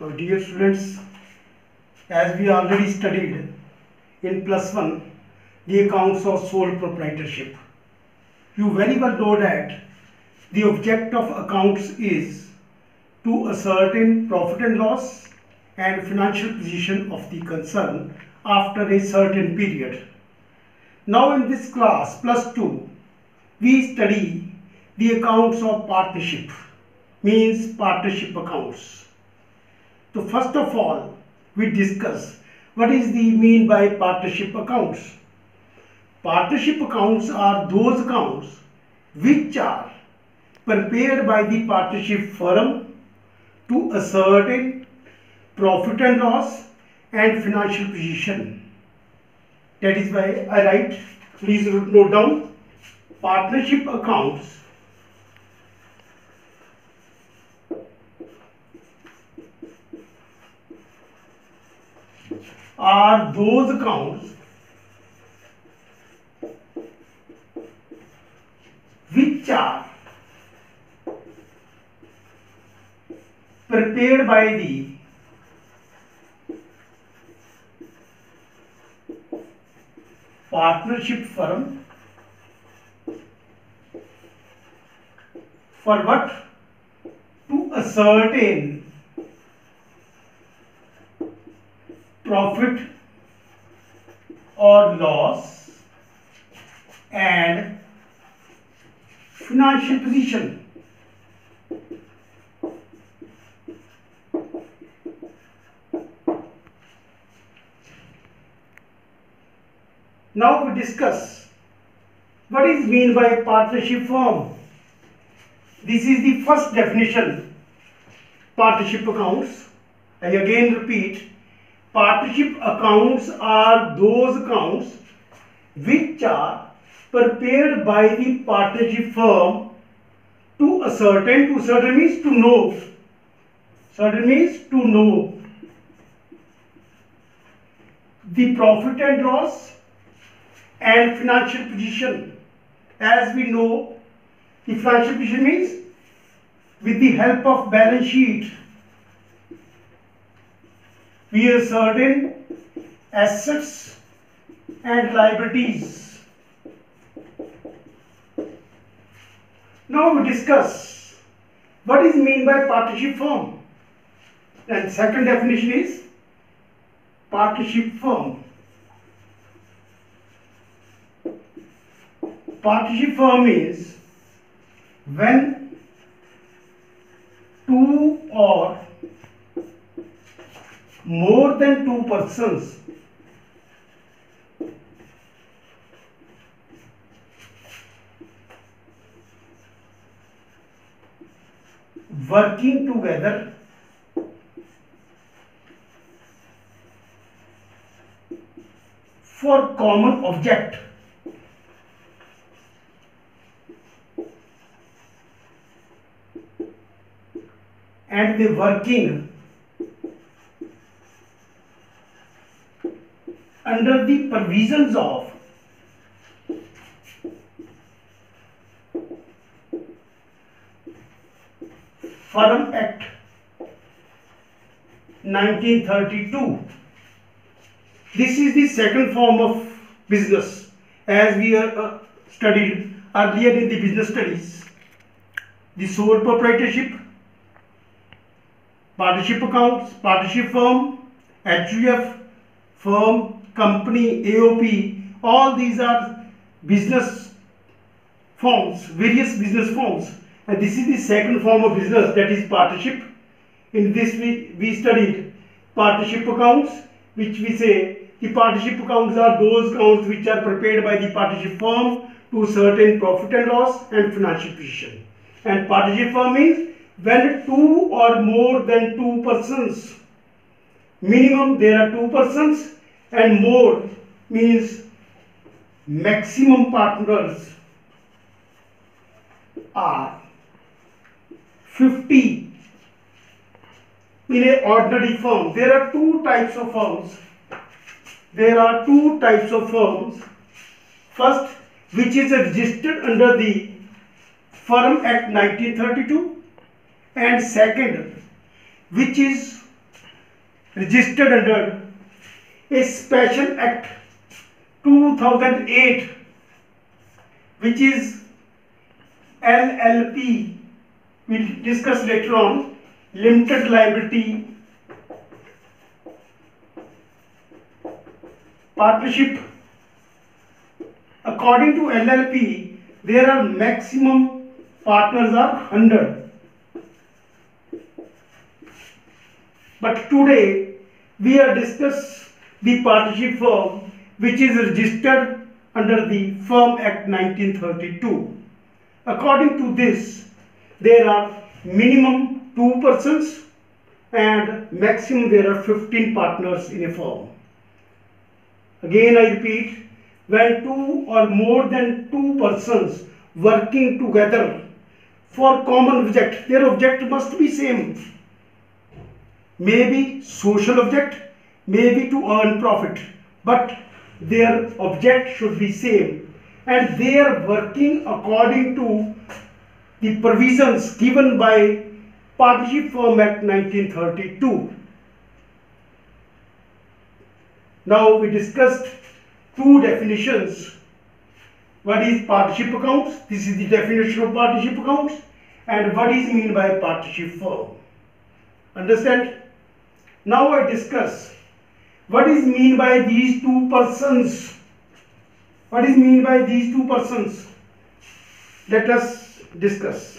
Now, dear students, as we already studied in plus one, the accounts of sole proprietorship. You very well know that the object of accounts is to ascertain profit and loss and financial position of the concern after a certain period. Now in this class plus 2 we study the accounts of partnership means partnership accounts. So first of all we discuss what is the mean by partnership accounts. Partnership accounts are those accounts which are prepared by the partnership firm to ascertain profit and loss and financial position. That is why I write, please note down, partnership accounts are those accounts which are prepared by the partnership firm for what? To ascertain profit or loss and financial position. Now we discuss what is mean by partnership firm. This is the first definition. Partnership accounts. I again repeat, partnership accounts are those accounts which are prepared by the partnership firm to ascertain, to certain means to know. Certain means to know the profit and loss and financial position. As we know, the financial position means with the help of balance sheet, we certain assets and liabilities. Now we discuss what is mean by partnership firm. And second definition is partnership firm. Partnership firm is when two or more than two persons working together for common object and the working under the provisions of Firm Act 1932. This is the second form of business as we are uh, studied earlier in the business studies. The sole proprietorship, partnership accounts, partnership firm, HUF, firm, company, AOP, all these are business forms, various business forms. And this is the second form of business that is partnership. In this we, we studied partnership accounts which we say the partnership accounts are those accounts which are prepared by the partnership firm to certain profit and loss and financial position. And partnership firm means when two or more than two persons, minimum there are two persons and more means maximum partners are 50 in a ordinary firm. There are two types of firms. There are two types of firms. First, which is registered under the Firm Act 1932 and second, which is registered under a special act 2008 which is LLP we'll discuss later on. Limited liability. Partnership. According to LLP there are maximum partners are 100 but today we are discuss the partnership firm which is registered under the Firm Act 1932. According to this, there are minimum 2 persons and maximum there are 15 partners in a firm. Again I repeat, when two or more than two persons working together for common object, their object must be same. Maybe social object, maybe to earn profit, but their object should be same and they are working according to the provisions given by Partnership Firm Act 1932. Now we discussed two definitions. What is partnership accounts? This is the definition of partnership accounts and what is mean by partnership firm. Understand? Now I discuss what is mean by these two persons? What is mean by these two persons? Let us discuss.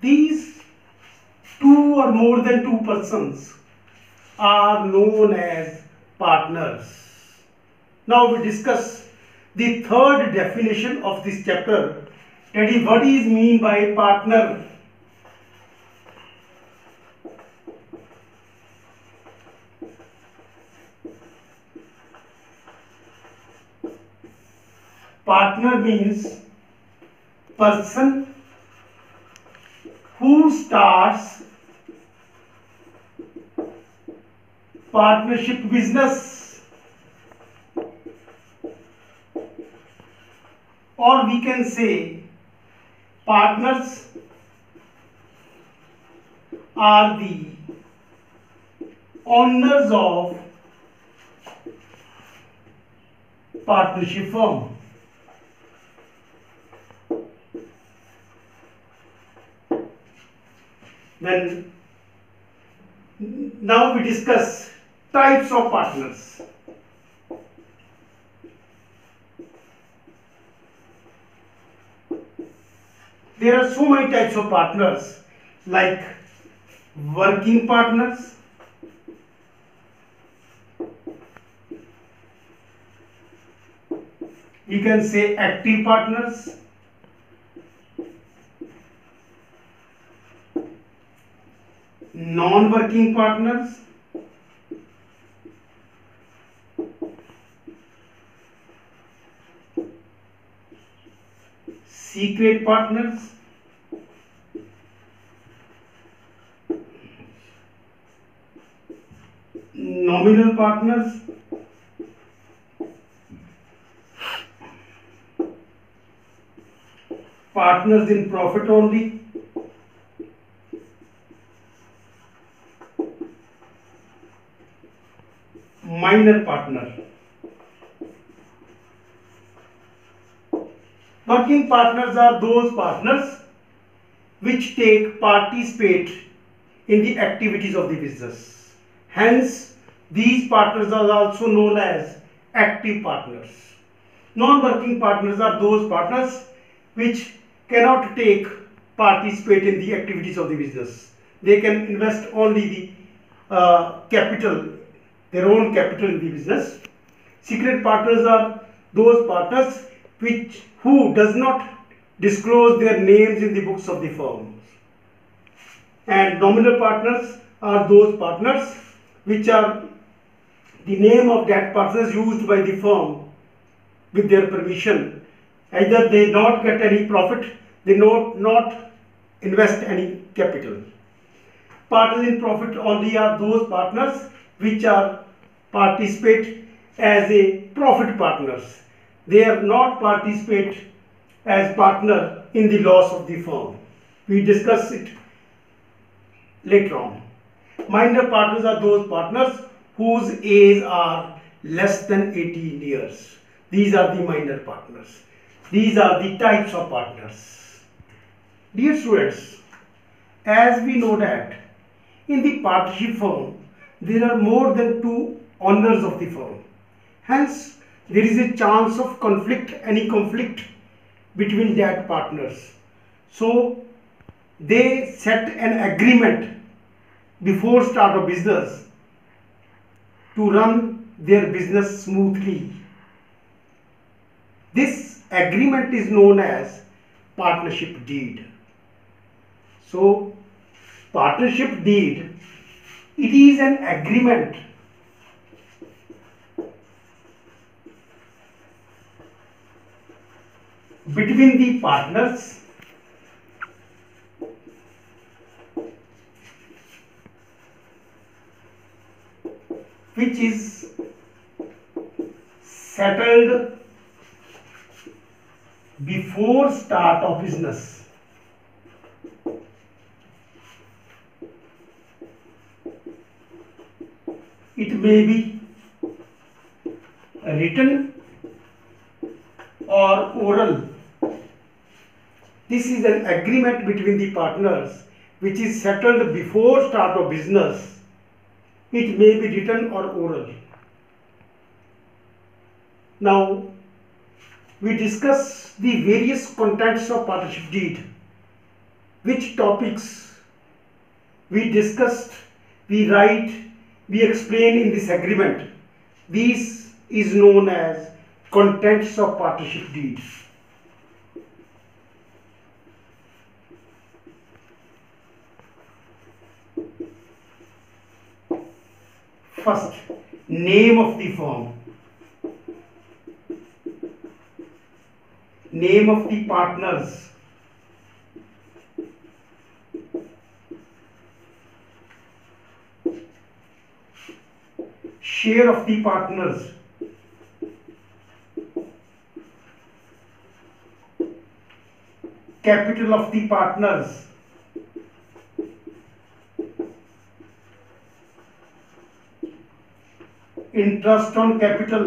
These two or more than two persons are known as partners. Now we discuss the third definition of this chapter that is what is mean by partner partner means person who starts partnership business or we can say partners are the owners of partnership firm Then now we discuss types of partners. There are so many types of partners like working partners, we can say active partners, non-working partners secret partners nominal partners partners in profit only minor partner. Working partners are those partners which take participate in the activities of the business. Hence, these partners are also known as active partners. Non-working partners are those partners which cannot take participate in the activities of the business. They can invest only the uh, capital their own capital in the business. Secret partners are those partners which who does not disclose their names in the books of the firm. And nominal partners are those partners which are the name of that partners used by the firm with their permission. Either they not get any profit, they not, not invest any capital. Partners in profit only are those partners which are participate as a profit partners. They are not participate as partner in the loss of the firm. We discuss it later on. Minor partners are those partners whose age are less than 18 years. These are the minor partners. These are the types of partners. Dear students, as we know that in the partnership firm, there are more than two owners of the firm. Hence, there is a chance of conflict, any conflict between that partners. So, they set an agreement before start of business to run their business smoothly. This agreement is known as partnership deed. So, partnership deed, it is an agreement between the partners which is settled before start of business. It may be written or oral. This is an agreement between the partners which is settled before start of business it may be written or oral. Now, we discuss the various contents of partnership deed. Which topics we discussed, we write, we explain in this agreement. This is known as contents of partnership deed. First, name of the firm. Name of the partners. Share of the partners. Capital of the partners. interest on capital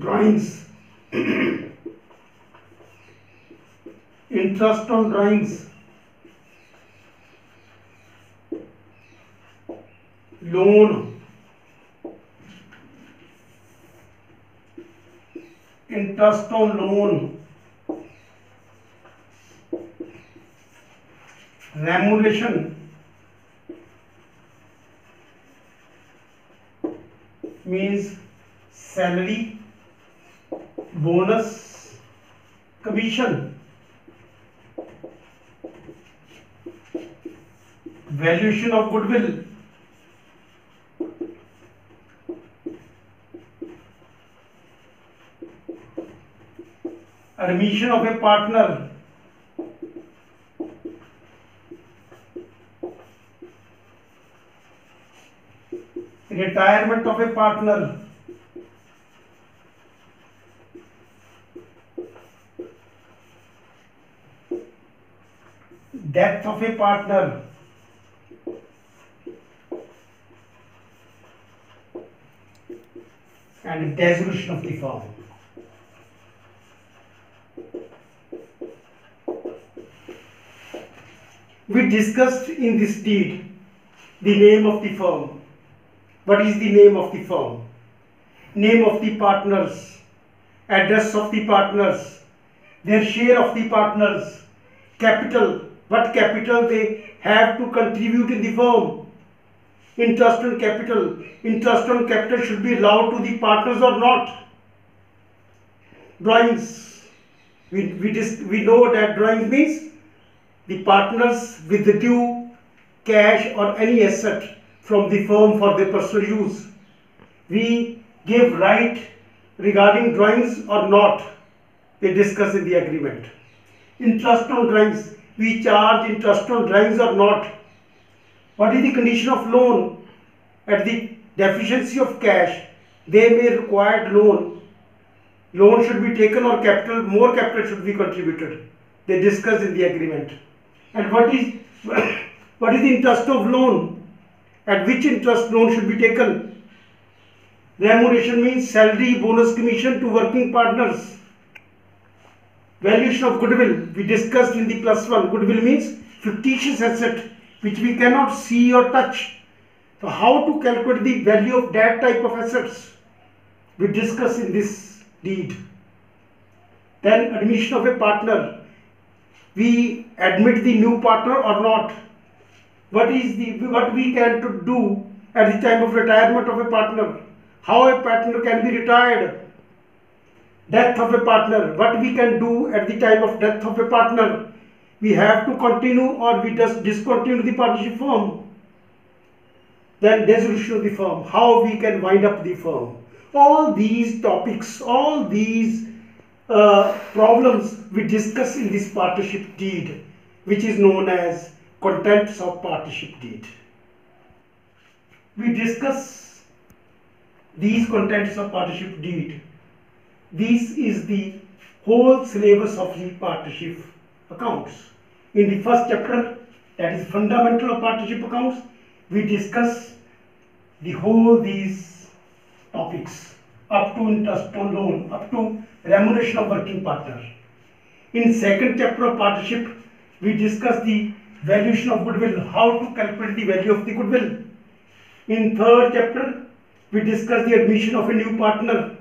drawings interest on drawings loan interest on loan. Remuneration. Means salary, bonus, commission, valuation of goodwill, admission of a partner retirement of a partner death of a partner and dissolution of the firm we discussed in this deed the name of the firm what is the name of the firm? Name of the partners, address of the partners, their share of the partners, capital, what capital they have to contribute in the firm, interest on capital, interest on capital should be allowed to the partners or not. Drawings, we, we, just, we know that drawings means the partners with the due cash or any asset from the firm for their personal use. We give right regarding drawings or not, they discuss in the agreement. Interest on drawings, we charge interest on drawings or not. What is the condition of loan? At the deficiency of cash, they may require loan. loan should be taken or capital, more capital should be contributed. They discuss in the agreement. And what is what is the interest of loan? At which interest loan should be taken? Remuneration means salary, bonus, commission to working partners. Valuation of goodwill, we discussed in the plus one. Goodwill means fictitious asset which we cannot see or touch. So how to calculate the value of that type of assets? We discuss in this deed. Then admission of a partner. We admit the new partner or not. What is the what we can to do at the time of retirement of a partner? How a partner can be retired? Death of a partner. What we can do at the time of death of a partner? We have to continue or we just discontinue the partnership firm. Then dissolution of the firm. How we can wind up the firm all these topics, all these uh, problems we discuss in this partnership deed, which is known as contents of partnership deed. We discuss these contents of partnership deed. This is the whole syllabus of the partnership accounts. In the first chapter, that is fundamental of partnership accounts, we discuss the whole these topics up to interest on loan, up to remuneration of working partner. In second chapter of partnership, we discuss the valuation of goodwill, how to calculate the value of the goodwill. In third chapter, we discuss the admission of a new partner,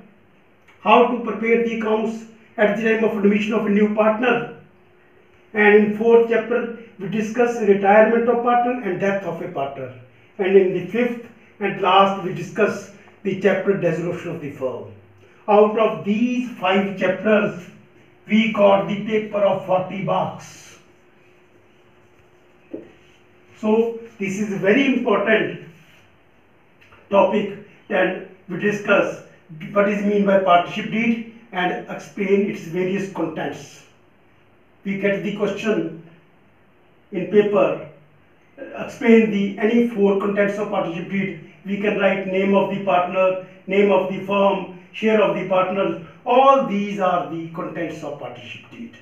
how to prepare the accounts at the time of admission of a new partner. And in fourth chapter, we discuss retirement of partner and death of a partner. And in the fifth and last, we discuss the chapter dissolution of the firm. Out of these five chapters, we got the paper of 40 marks. So this is a very important topic and we discuss what is mean by partnership deed and explain its various contents. We get the question in paper, explain the any four contents of partnership deed we can write name of the partner, name of the firm, share of the partner. All these are the contents of partnership deed.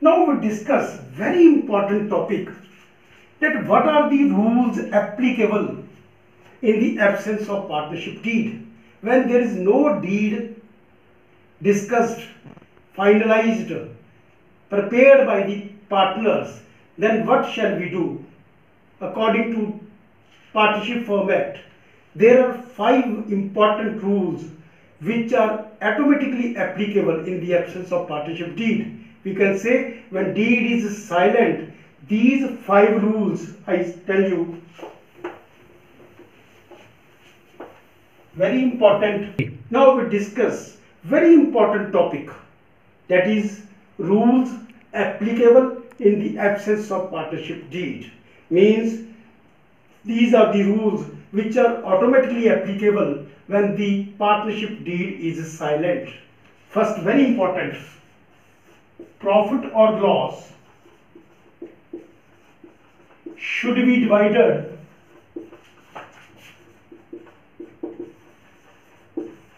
Now we discuss very important topic that what are the rules applicable in the absence of partnership deed. When there is no deed discussed, finalized, prepared by the partners, then what shall we do? According to partnership format, there are five important rules which are automatically applicable in the absence of partnership deed. We can say when deed is silent these five rules i tell you. Very important. Now we discuss very important topic. That is rules applicable in the absence of partnership deed. Means these are the rules which are automatically applicable when the partnership deed is silent. First, very important, profit or loss should be divided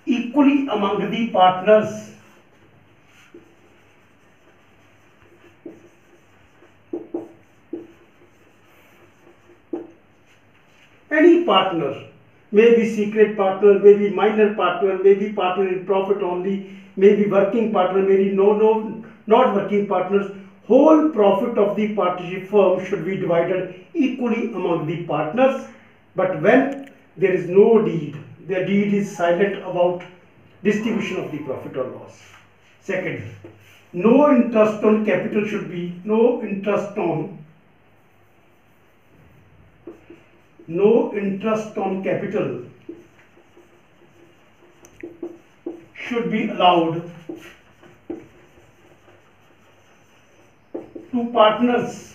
equally among the partners any partner, maybe secret partner, maybe minor partner, maybe partner in profit only, maybe working partner, maybe no, no, not working partners, whole profit of the partnership firm should be divided equally among the partners. But when there is no deed, the deed is silent about distribution of the profit or loss. Second, no interest on capital should be, no interest on no interest on capital should be allowed to partners.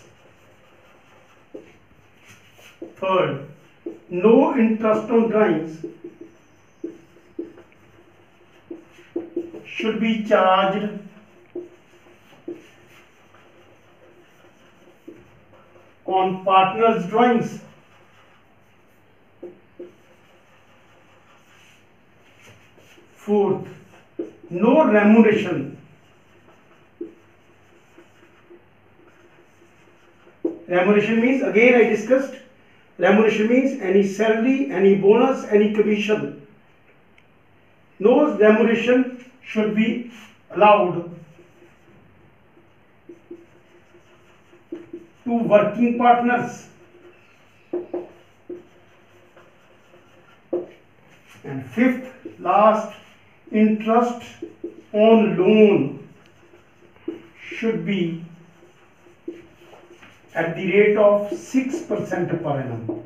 Third, no interest on drawings should be charged on partners' drawings. Fourth no remuneration remuneration means again I discussed remuneration means any salary any bonus any commission no remuneration should be allowed to working partners and fifth last interest on loan should be at the rate of 6% per annum.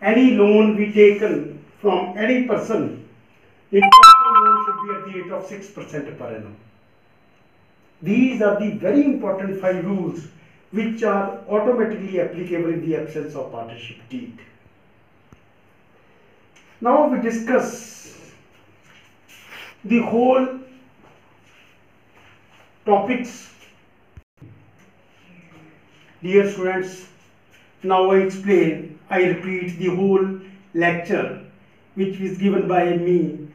Any loan we taken from any person, interest on loan should be at the rate of 6% per annum. These are the very important five rules which are automatically applicable in the absence of partnership deed. Now we discuss the whole topics. Dear students, now I explain, I repeat the whole lecture which is given by me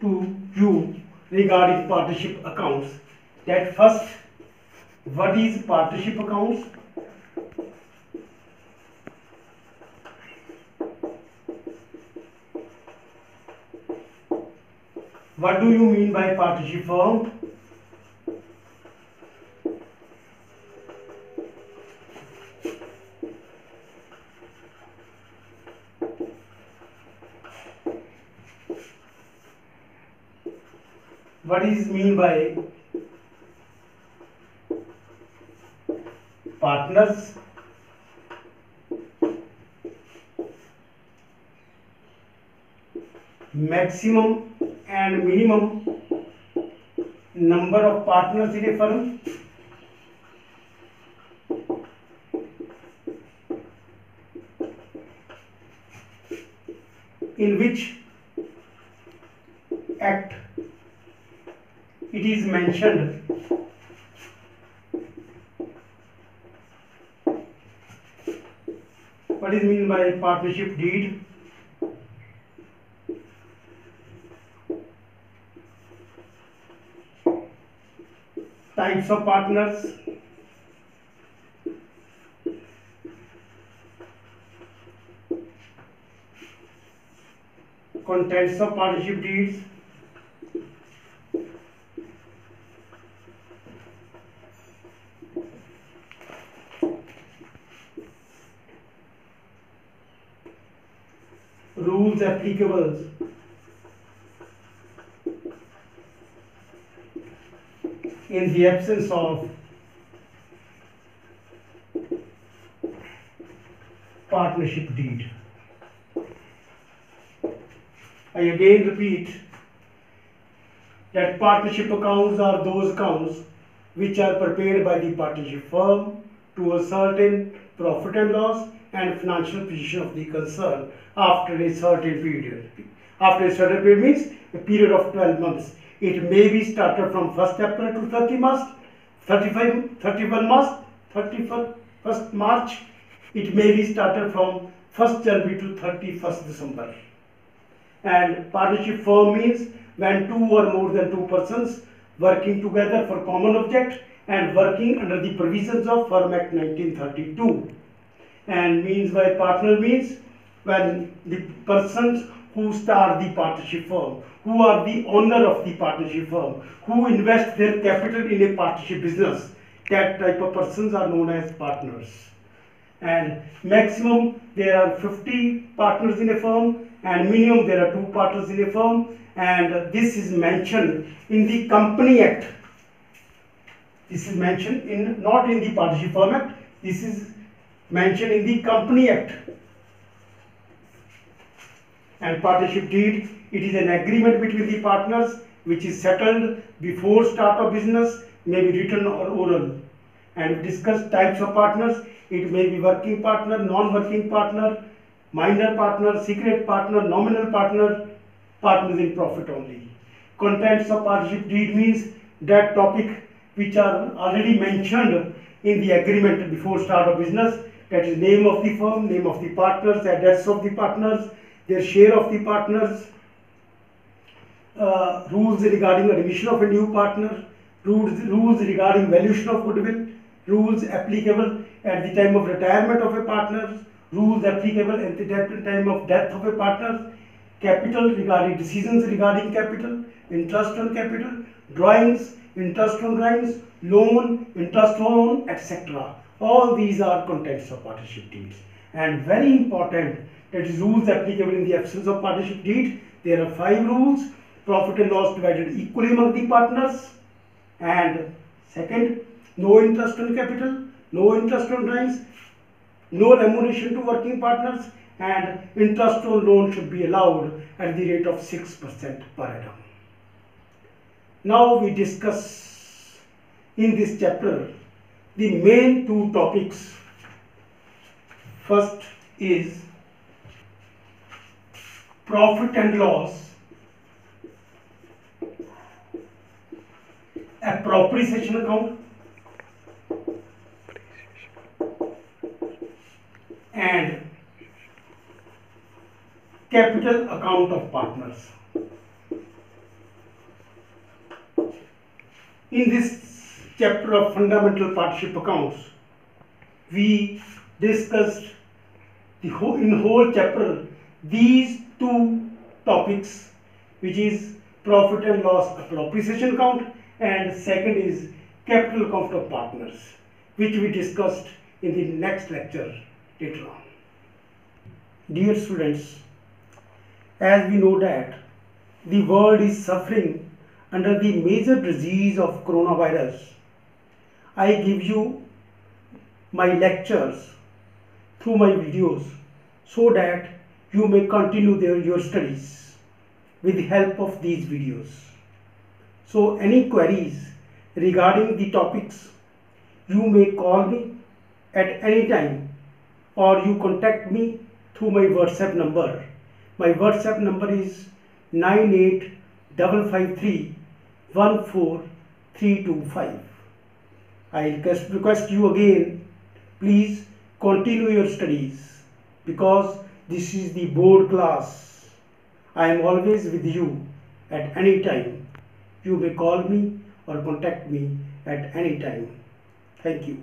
to you regarding partnership accounts. That first, what is partnership accounts? What do you mean by partnership firm? What is mean by partners? Maximum minimum number of partners in a firm in which act it is mentioned what is mean by partnership deed types of partners contents of partnership deeds rules applicable in the absence of partnership deed. I again repeat that partnership accounts are those accounts which are prepared by the partnership firm to ascertain profit and loss and financial position of the concern after a certain period. After a certain period means a period of 12 months. It may be started from 1st April to 30 March, 35, 31 March, 31st March. It may be started from 1st January to 31st December. And partnership firm means when two or more than two persons working together for common object and working under the provisions of Firm Act 1932. And means by partner means when the persons who start the partnership firm, who are the owner of the partnership firm, who invest their capital in a partnership business, that type of persons are known as partners. And maximum there are 50 partners in a firm and minimum there are two partners in a firm and this is mentioned in the Company Act. This is mentioned in not in the Partnership Firm Act. This is mentioned in the Company Act. And partnership deed, it is an agreement between the partners which is settled before start of business, may be written or oral. And discuss types of partners. It may be working partner, non-working partner, minor partner, secret partner, nominal partner, partners in profit only. Contents of partnership deed means that topic which are already mentioned in the agreement before start of business that is name of the firm, name of the partners, address of the partners, their share of the partners, uh, rules regarding admission of a new partner, rules, rules regarding valuation of goodwill, rules applicable at the time of retirement of a partner, rules applicable at the time of death of a partner, capital regarding decisions regarding capital, interest on capital, drawings, interest on drawings, loan, interest on loan, etc. All these are contents of partnership deeds. And very important that is rules applicable in the absence of partnership deed. There are five rules. Profit and loss divided equally among the partners. And second, no interest on capital, no interest on drawings, no remuneration to working partners and interest on loan should be allowed at the rate of 6% per annum. Now we discuss in this chapter the main two topics. First is profit and loss, appropriation account and capital account of partners. In this chapter of fundamental partnership accounts, we discussed the whole, in whole chapter these two topics which is profit and loss appropriation account and second is capital account of partners which we discussed in the next lecture later on. Dear students, as we know that the world is suffering under the major disease of coronavirus, I give you my lectures through my videos so that you may continue their, your studies with the help of these videos. So any queries regarding the topics, you may call me at any time or you contact me through my WhatsApp number. My WhatsApp number is 98553 I request, request you again, please continue your studies because this is the board class. I am always with you at any time. You may call me or contact me at any time. Thank you.